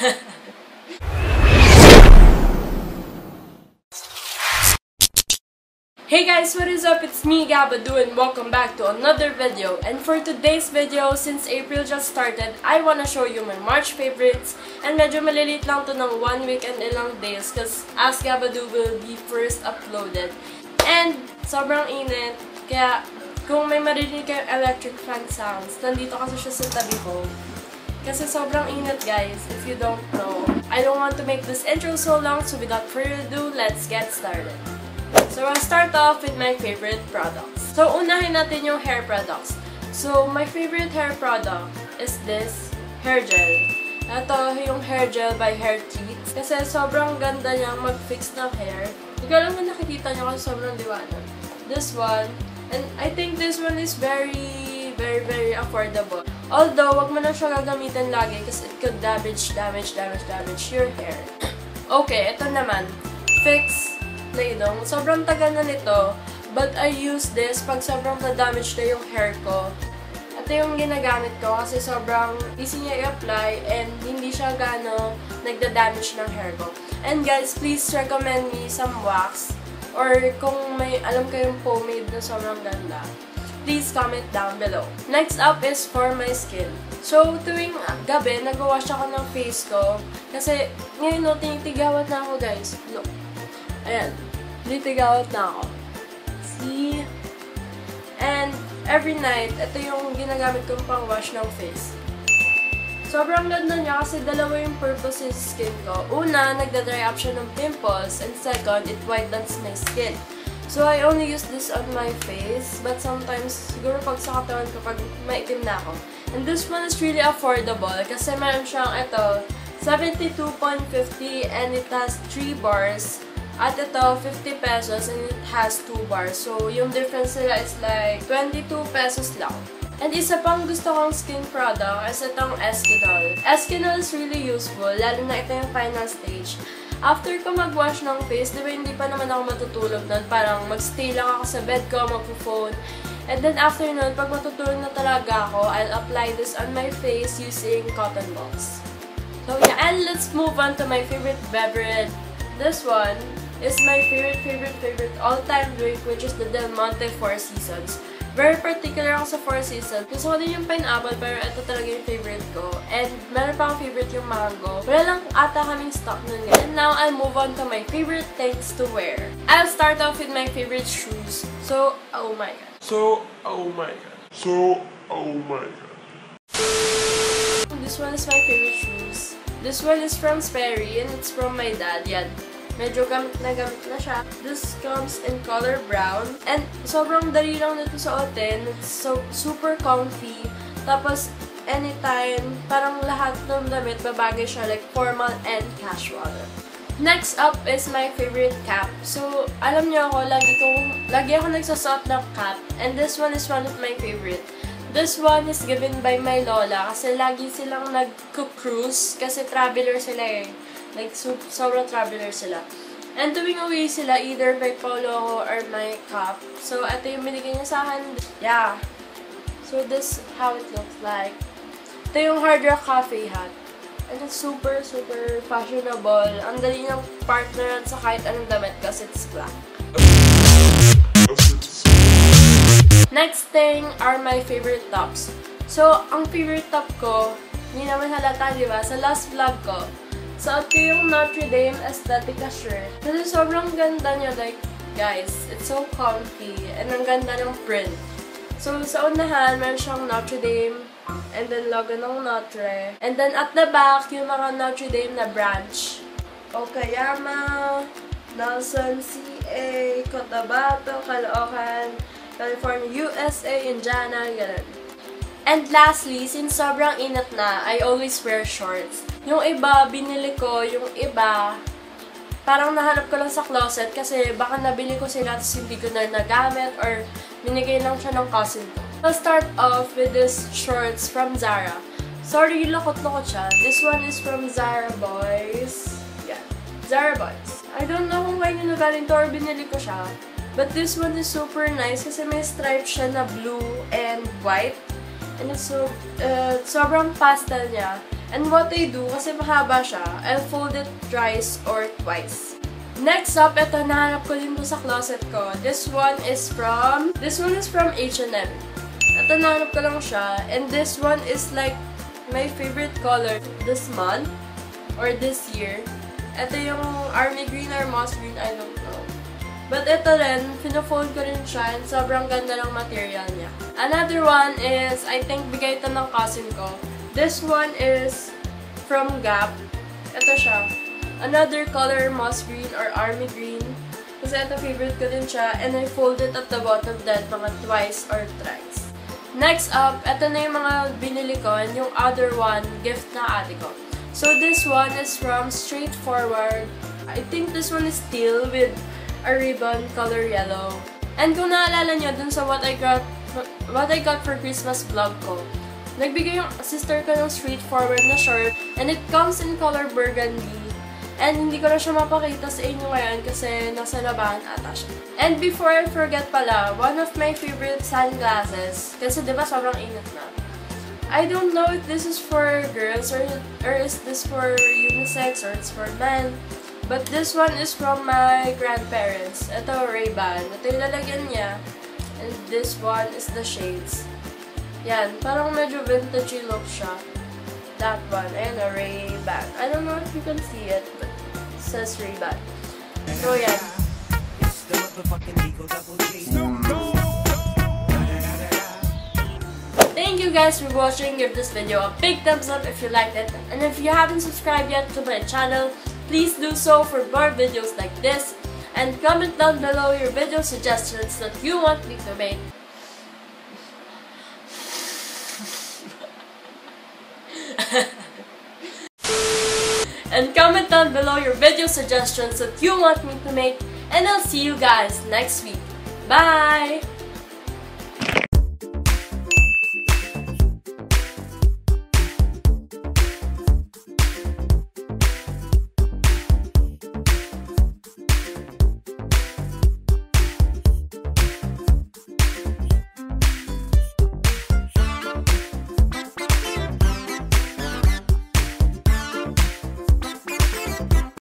Hey guys, what is up? It's me, Gabadu, and welcome back to another video. And for today's video, since April just started, I wanna show you my March favorites. And medyo malilit lang to ng one week and ilang days because Ask Gabadu will be first uploaded. And sobrang init, kaya kung may marinig kayong electric fan sounds, nandito kasi siya sa tabi ko. Kasi sobrang init guys, if you don't know. I don't want to make this intro so long, so without further ado, let's get started. So, I'll start off with my favorite products. So, unahin natin yung hair products. So, my favorite hair product is this hair gel. Ito yung hair gel by Hair Treats. Kasi sobrang ganda niya mag-fix ng hair. Hindi ko alam kung nakikita niyo kasi sobrang liwanag. This one. And I think this one is very, very, very affordable. Although, wag mo na siya gagamitin lagi kasi it could damage, damage, damage, damage your hair. okay, ito naman. Fix Laydong. Sobrang tagal na nito. But I use this pag sobrang na-damage na yung hair ko. Ito yung ginagamit ko kasi sobrang easy niya i-apply and hindi siya gano nagda-damage ng hair ko. And guys, please recommend me some wax or kung may alam kayong pomade na sobrang ganda, please comment down below. Next up is for my skin. So, tuwing gabi, nag-wash ako ng face ko kasi ngayon no, tinitigawat na ako guys. Look. Ayan. Litigawat na ako. See? And every night, ito yung ginagamit kong pang-wash ng face. Sobrang ganda niya kasi dalawa yung purpose sa skin ko. Una, nagda-dry up siya ng pimples. And second, it whitens my skin. So, I only use this on my face. But sometimes, siguro pag sa katawan ko, pag maitim na ako. And this one is really affordable kasi meron siyang ito, 72.50 and it has 3 bars. At ito, 50 pesos and it has 2 bars. So, yung difference nila is like 22 pesos lang. And isa pang gusto kong skin product is itong Eskinol. Eskinol is really useful, lalo na ito yung final stage. After ko mag-wash ng face, di ba hindi pa naman ako matutulog nun? Parang mag-stay lang ako sa bed ko, magpo-phone. And then after nun, pag matutulog na talaga ako, I'll apply this on my face using cotton balls. So yeah, and let's move on to my favorite beverage. This one is my favorite, favorite, favorite all-time drink, which is the Del Monte Four Seasons. Very particular ako sa Four Seasons. Gusto ko din yung pineapple, pero ito talaga yung favorite ko. And meron pa akong favorite yung mango. Wala lang ata kaming stock nun ngayon. And now, I'll move on to my favorite things to wear. I'll start off with my favorite shoes. So, oh my god. So, oh my god. So, oh my god. This one is my favorite shoes. This one is from Sperry and it's from my dad. Yan. Medyo gamit na gamit na siya. This comes in color brown. And sobrang dali lang nito. It's so super comfy. Tapos, anytime, parang lahat ng damit, babagay siya like formal and casual. Next up is my favorite cap. So, alam niyo ako, lagi kong, lagi ako nagsasuot ng cap. And this one is one of my favorite. This one is given by my lola kasi lagi silang nag-cruise kasi traveler sila eh. Like, so, sobrang traveler sila. And tuwing uwi sila, either may polo or may cap. So, ito yung binigay niya sa akin. Yeah. So, this how it looks like. Ito yung Hard Rock Cafe hat. And it's super, super fashionable. Ang dali niyang partner sa kahit anong damit kasi it's black. Next thing are my favorite tops. So, ang favorite top ko, hindi naman halata, di ba? Sa last vlog ko, suot ko yung Notre Dame Aesthetica shirt. Kasi sobrang ganda niya, like, guys, it's so comfy. And ang ganda ng print. So, sa unahan, meron siyang Notre Dame, and then logo ng Notre. And then at the back, yung mga Notre Dame na branch. Okayama, Nelson, CA, Cotabato, Caloocan, California, USA, Indiana, ganun. And lastly, since sobrang inat na, I always wear shorts. Yung iba, binili ko, yung iba, parang nahanap ko lang sa closet kasi baka nabili ko sila tapos hindi ko na nagamit or binigay lang siya ng cousin ko. I'll start off with this shorts from Zara. Sorry, lakot-lakot siya. This one is from Zara Boys. Yeah, Zara Boys. I don't know kung kayo na galing to or binili ko siya. But this one is super nice kasi may stripe siya na blue and white. And it's so, uh, sobrang pastel niya. And what I do, kasi mahaba siya, I'll fold it thrice or twice. Next up, ito nahanap ko din to sa closet ko. This one is from, this one is from H&M. Ito nahanap ko lang siya. And this one is like my favorite color this month or this year. Ito yung army green or moss green, I don't. But ito rin, pinafold ko rin siya and sobrang ganda ng material niya. Another one is, I think bigay ito ng cousin ko. This one is from Gap. Ito siya. Another color, moss green or army green. Kasi ito favorite ko din siya and I fold it at the bottom then mga twice or thrice. Next up, ito na yung mga binili ko and yung other one, gift na ate ko. So this one is from Straightforward. I think this one is steel with a ribbon color yellow. And kung naalala nyo dun sa what I got what I got for Christmas vlog ko, nagbigay yung sister ko ng straightforward na shirt and it comes in color burgundy. And hindi ko na siya mapakita sa inyo ngayon kasi nasa labahan ata siya. And before I forget pala, one of my favorite sunglasses, kasi di ba sobrang init na. I don't know if this is for girls or, or is this for unisex or it's for men. But this one is from my grandparents. Ito, Ray-Ban. Ito yung lalagyan niya. And this one is the shades. Yan, parang medyo vintage look siya. That one, and a Ray-Ban. I don't know if you can see it, but it says Ray-Ban. So, yan. Thank you guys for watching. Give this video a big thumbs up if you liked it. And if you haven't subscribed yet to my channel, please do so for more videos like this. And comment down below your video suggestions that you want me to make. and comment down below your video suggestions that you want me to make. And I'll see you guys next week. Bye!